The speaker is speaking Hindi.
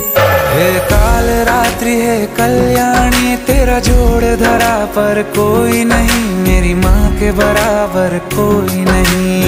हे काल रात्रि, है कल्याणी, तेरा जोड़ धरा पर कोई नहीं, मेरी माँ के बराबर कोई नहीं।